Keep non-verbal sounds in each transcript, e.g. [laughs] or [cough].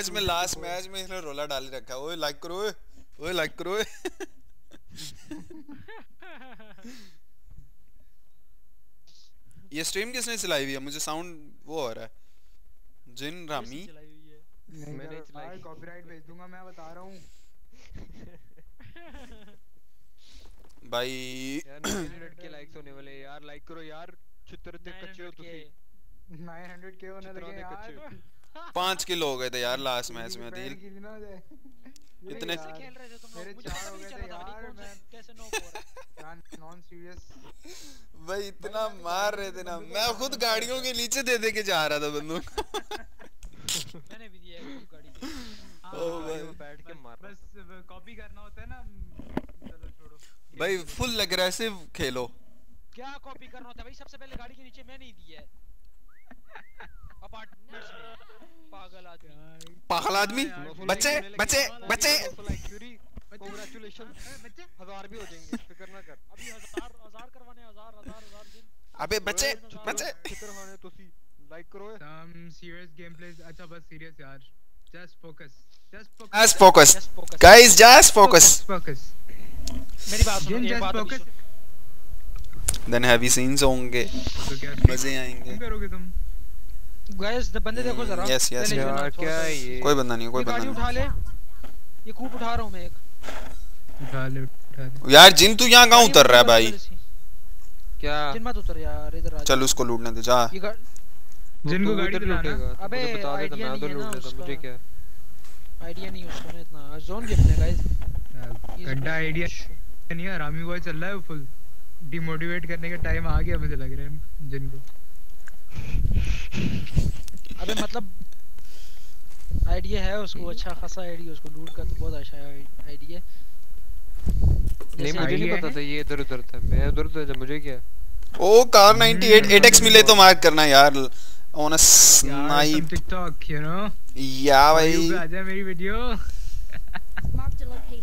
Match में last match में इसने रोला डाल रखा है। ओए लाइक करो ओए ओए लाइक करो ओए। [laughs] ये स्ट्रीम किसने चलाई हुई है? मुझे साउंड वो हो रहा है। जिन रामी। मैंने चलाई कॉपीराइट भेज दूँगा मैं बता रहा हूँ। [laughs] भाई। यार 900 के लाइक्स होने वाले यार लाइक करो यार। छितर दे कच्चे हो तुसी 900 के होने लगे यार। पाँच किलो हो गए थे यार लास्ट मैच में दिल इतने खेल रहे थे तुम मेरे चार हो गए थे यार मैं। कैसे नॉक हो रहा नॉन सीरियस [laughs] भाई इतना मार रहे थे ना। मैं खुद गाड़ियों के नीचे दे दे के जा रहा था बंदूक [laughs] मैंने भी दिया है गाड़ी ओ भाई बैठ के मार बस कॉपी करना होता है ना चलो छोड़ो। भाई फुल एग्रेसिव खेलो। क्या कॉपी करना होता है? भाई सबसे पहले गाड़ी के नीचे मैंने ही दिया है। [laughs] पागल आदमी। पागल आदमी बच्चे बच्चे। बच्चे। कांग्रेचुलेशन हज़ार भी हो जाएँगे फ़िक्र ना कर। अभी हज़ार हज़ार करवाने हज़ार हज़ार हज़ार दिन। अबे बच्चे बच्चे। फ़िक्र होने तो सी लाइक करो सम सीरियस गेम प्लेस अच्छा बस सीरियस यार। Just focus just focus. Guys, just focus. Focus. मेरी बात सुनो एक बात देन हैवी सीन्स होंगे। तो मज़े आएँगे। करोगे तुम? गाइस बंदे देखो जरा। यस यस यार क्या है ये कोई बंदा नहीं कोई बंदा गाड़ी उठा ले। ये कूप उठा रहा हूँ मैं एक। उठा ले उठा ले। यार जिन तू यहाँ कहाँ उतर रहा है भाई? क्या? जिन मत उतर यार इधर आ चल उसको लूटने दे जा। ये गा... जिनको गाड़ी दिलाना अबे बता दे मैं तो नहीं है ना लूट लेता मुझे। क्या? आइडिया नहीं है उसका ना इतना जोन गिफ्ट है गाइस गड्ढा आइडिया नहीं है रामी बॉय चल रहा है फुल डिमोटिवेट करने का टाइम आ गया मुझे लग रहा है जिनको। अबे मतलब आइडिया है उसको अच्छा खासा आइडिया उसको लूट का तो बहुत अच्छा आइडिया नहीं मुझे नहीं पता था ये इधर उधर था मैं उधर उधर था मुझे क्या? ओ कार 98 8x मिले तो मार्क करना यार on a snipe TikTok you know या भाई। आ जा मेरी वीडियो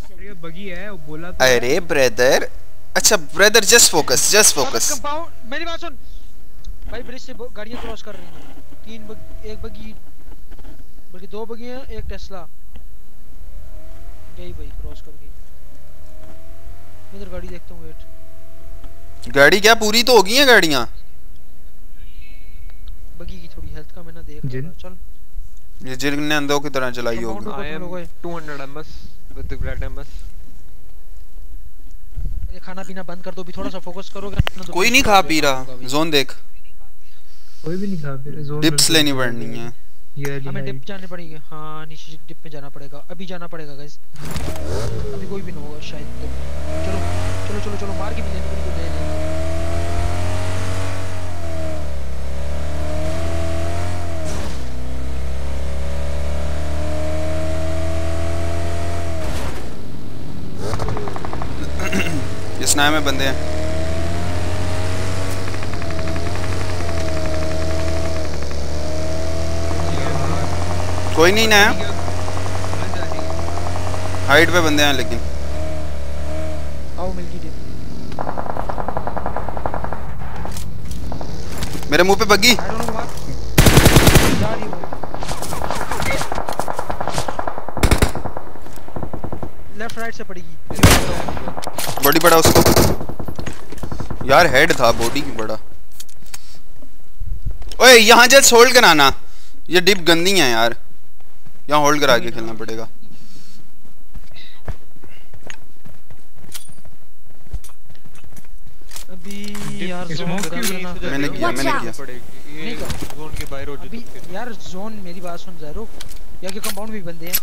अरे बगी है वो बोला तो अरे ब्रदर अच्छा brother just focus just focus मेरी बात सुन। भाई ब्रिज से गाड़ियाँ क्रॉस कर रही हैं। तीन बग, एक बगी बल्कि दो बगी हैं एक टेस्ला गई भाई क्रॉस कर गई। इधर गाड़ी देखता हूँ वेट गाड़ी क्या पूरी तो होगी हैं गाड़ियाँ? बगी की थोड़ी हेल्थ का मैंने देख लिया चल। ये जिनने अंधों की तरह चलाई होगी। आई एम लोग हैं। 200 MS with the grade MS ये खाना पीना बंद कर दो भी थोड़ा सा फोकस करोगे तो कोई नहीं खा पी रहा। जोन देख। कोई भी नहीं खा फिर जोन डिप्स लेनी पड़नी है। हमें डिप जाने पड़ेगी। हाँ नीचे डिप में जाना पड़ेगा। अभी जाना पड़ेगा गाइस अभी कोई भी ना होगा शायद चलो चलो चलो चलो मार के भी लेने को ले लेंगे ये स्नाइप में बंदे हैं। कोई नहीं ना हाइट पे बंदे हैं लेकिन। आओ मेरे मुँह पे बग्गी। लेफ़्ट राइट से पड़ेगी। बॉडी बड़ा उसको। यार हेड था बॉडी की बड़ा। ओए यहाँ जस्ट होल्ड कराना। ये डिप गंदी है यार। यहाँ होल्ड करा के खेलना पड़ेगा। अभी यार जोन smoke क्यों करना? नहीं मैंने किया मैंने किया। ये जोन के बाहर हो अभी यार जोन मेरी बात सुन जरो या के कंपाउंड भी बंदे हैं।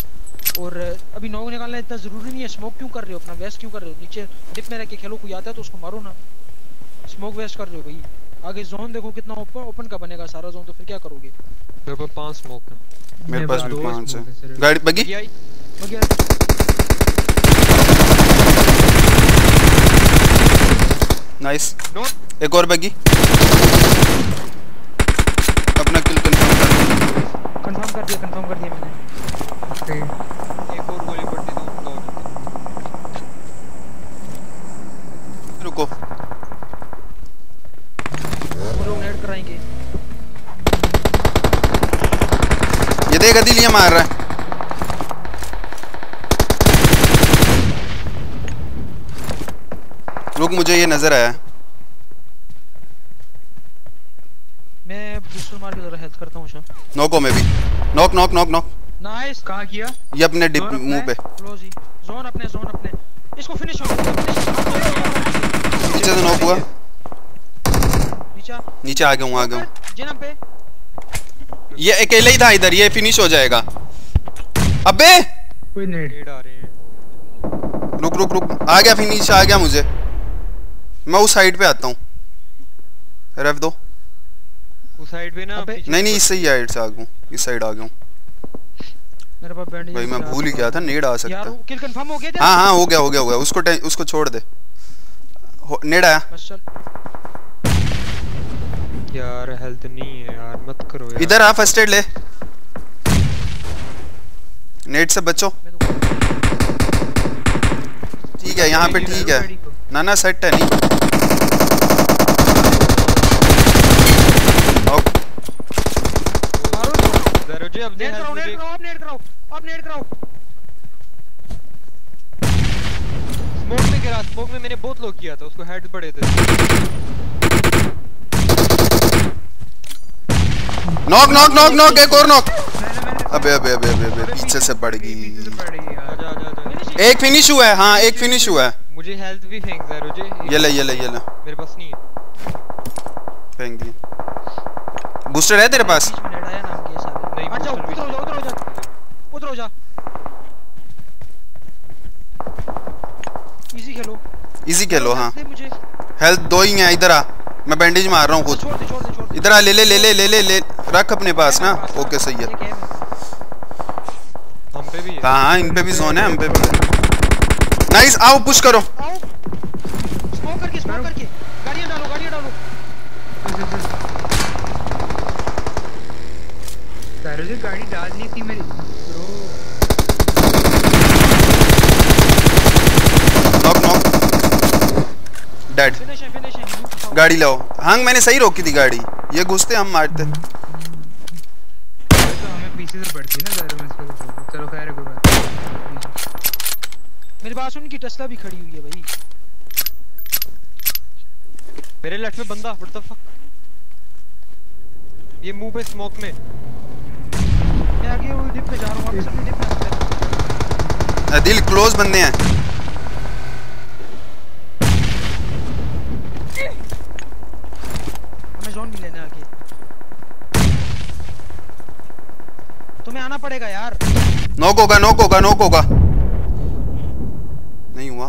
और अभी नौ निकालना इतना ज़रूरी नहीं है। स्मोक क्यों कर रहे हो? अपना वेस्ट क्यों कर रहे हो? नीचे डिप में रह के खेलो कोई आता है तो उसको मारो ना। स्मोक वेस्ट कर रहे हो भाई। आगे जोन देखो कितना ओपन ओपन का बनेगा सारा जोन तो फिर क्या करोगे? मेरे पास पाँच स्मोक है। मेरे पास भी पाँच है। गाड़ी बग्गी ये नाइस एक और बगी। अपना किल कंफर्म कर कंफर्म कर दिया कंफर्म कर दिया मैंने। तेग दिल ये मार रहा है। रुक मुझे ये नज़र आया। मैं पिस्टल मार के जरा हेल्थ करता हूँ शाह। नॉक हो में भी। Knock knock knock knock nice कहाँ किया? ये अपने डिप मुँह पे। क्लोजी जोन अपने जोन अपने। इसको फिनिश हो नीचे से नॉक हुआ। नीचे। नीचे आ गया हूँ आ गया हूँ। जन्म पे। ये अकेले ही था इधर ये फिनिश हो जाएगा। अबे! कोई नेड आ रहे हैं। रुक रुक रुक। आ गया फिनिश आ गया मुझे। मैं उस साइड पे आता हूँ। रेफ दो। उस साइड पे ना नहीं नहीं इस साइड से आ गया इस साइड आ गया हूँ। मेरे पास बैंडेज भाई मैं भूल ही गया था नेड आ सकता। यार है किल कंफर्म हो गया तेरा हाँ हाँ हो गया हो गया हो गया। उसको उसको छोड़ दे। हो- नेड आया। यार हेल्थ नहीं है यार मत करो यार। इधर आ फ़र्स्ट एड ले। नेट से बचो। तो ठीक है यहाँ पे ठीक है। ना ना सेट है नहीं। अब नेट कराओ हेल्थ नेट मुझे कराओ अब नेट कराओ अब नेट कराओ स्मोक में गिरा स्मोक में मैंने बहुत लो किया था उसको हेड पड़े थे। नॉक नॉक नॉक नॉक एक और नॉक अबे अबे अबे अबे अबे पीछे से पड़ पीछे से गई. पड़ गई आजा आजा एक फिनिश हुआ है हाँ एक फिनिश हुआ है. मुझे हेल्थ भी फेंक जरो जी ये ले ये ले ये ले. मेरे पास नहीं है. फेंक दिया बूस्टर है तेरे पास? नहीं, booster उधर हो जा उधर हो जा. उधर हो जा. इजी खेलो. इजी खेलो हाँ. हेल्थ दो ही हैं इधर आ. मैं बैंडेज मार रहा हूँ खुद. छोड़ दे छोड़ दे इधर आ ले ले ले ले ले ले ले रख अपने पास ना। ओके सही है। हम पे भी है। हाँ इन पे भी जोन है हम पे भी है। नाइस आओ पुश करो। स्मोक करके स्मोक करके। गाड़ियाँ डालो गाड़ियाँ डालो। सारो जी गाड़ी डालनी थी मेरी। Bro knock knock dead finish है फिनिश है लूट उठाओ। गाड़ी लाओ। हाँ मैंने सही रोकी थी गाड़ी। ये घुसते हम मारते। तो हमें पीछे से पड़ती ना सारो में इसको तो। चलो खैर है कोई बात नहीं। मेरी बात सुन भी खड़ी हुई है भाई। मेरे लेफ़्ट में बंदा व्हाट द फक ये मुँह पे स्मोक में। मैं आगे वो डिप पे जा रहा हूँ वापस अपने डिप पे आ दिल क्लोज बंदे हैं। जोन भी लेना आगे। तुम्हें आना पड़ेगा यार। नॉक होगा नॉक होगा नॉक होगा। नहीं हुआ।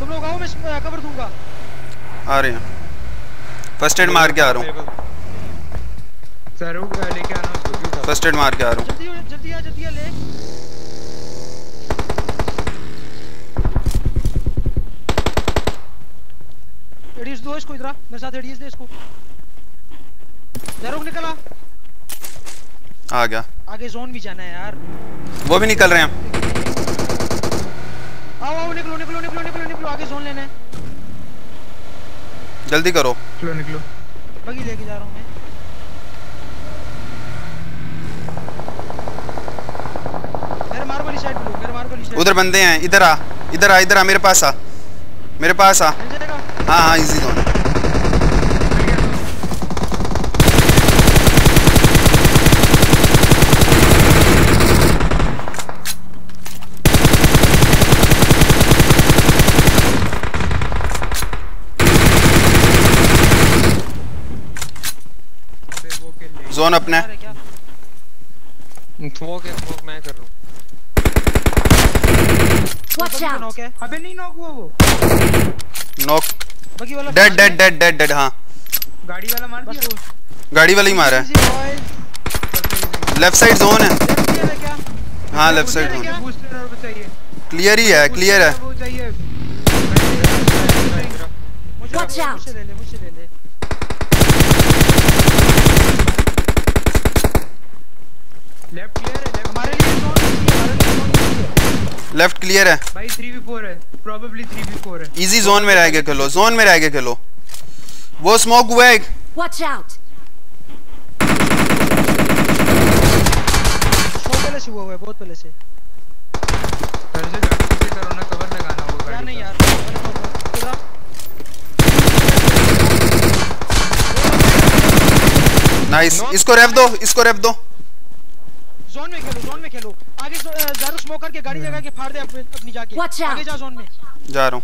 तुम लोग आओ मैं कवर दूँगा। आ रहे हैं। फ़र्स्ट एड मार के आ रहा हूँ। फ़र्स्ट एड मार के आ रहा हूँ जल्दी हो जल्दी आ जल्दी आ ले एडीएस दो इसको इधर मेरे साथ एडीएस दे इसको। ज़रूर निकला आ। गया। आगे जोन भी जाना है यार। वो भी निकल रहे हैं। आओ आओ निकलो निकलो निकलो निकलो निकलो आगे जोन लेना है। जल्दी करो। निकलो निकलो। बगी लेके जा रहा हूँ मैं। मेरे मार वाली साइड पे लो मेरे मार वाली साइड उधर बंदे हैं इधर आ इधर आ इधर आ मेरे पास आ मेरे पास आ। हाँ हाँ इजी जोन अपना है। स्मोक स्मोक मैं कर रहा हूँ। Watch बगी out! नॉक है अबे नहीं नॉक हुआ वो। नॉक बगी वाला dead dead dead dead dead हाँ। गाड़ी वाला मार दिया। गाड़ी वाला ही मारा है। लेफ़्ट साइड जोन है। है लेफ़्ट साइड जोन क्या? बूस्टर और वो चाहिए। क्लियर ही है क्लियर है। वो चाहिए। मुझे Watch out! मुझसे ले ले मुझसे ले ले। लेफ़्ट क्लियर है लेफ़्ट क्लियर है भाई 3v4 है। प्रोबेबली 3v4 है इजी जोन में रह के खेलो जोन में रह के खेलो वो स्मोक हुआ है Watch out! छोटे वाले से हुआ हुआ है बहुत पहले से घर से जाके किसी करो ना कवर लगाना होगा गाड़ी नहीं यार नाइस इसको रेप दो इसको रेप दो जोन में खेलो जोन में खेलो आगे जारू स्मोक करके गाड़ी जगा के फाड़ दे अपनी जाके। आगे जा जोन में। जा रहा हूँ।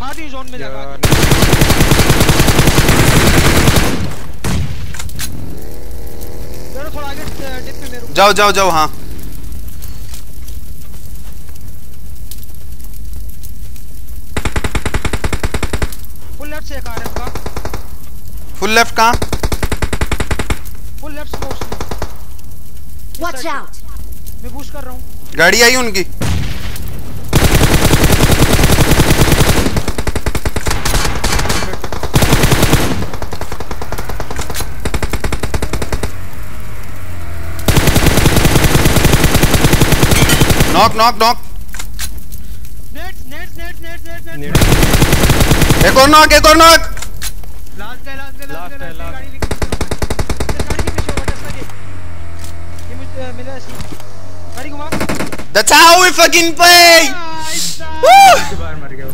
फाड़ दी जोन में लगा यार। थोड़ा आगे डिप पे मेरे जाओ जाओ जाओ हाँ। फुल लेफ़्ट से एक आ रहा है। उनका फुल लेफ़्ट कहाँ फुल लेफ़्ट स्मोक से Watch out! मैं बूस्ट कर रहा हूँ। गाड़ी आई उनकी। Knock knock knock net net net net net net net एक और नॉक एक और नॉक लास्ट है लास्ट है Last है। गाड़ी लेके गाड़ी के पीछे होगा टेस्ला के ये मुझे मिला ऐसी। गाड़ी घुमा That's how we fucking play! Nice Woo! मर वो।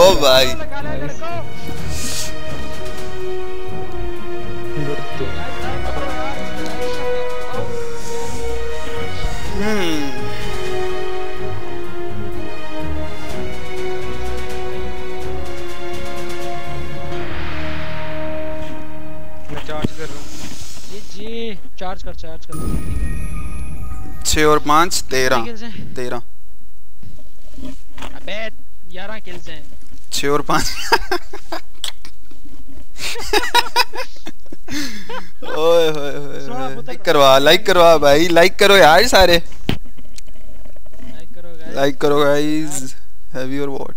ओ भाई चार्ज कर चार्ज कर। छः और पाँच तेरह। तेरह। अबे 11 किल्स हैं। छः और पाँच। ओए होए होए लाइक करवा लाइक करवा भाई। लाइक करो यार सारे। लाइक करो गाइस हैव योर वॉट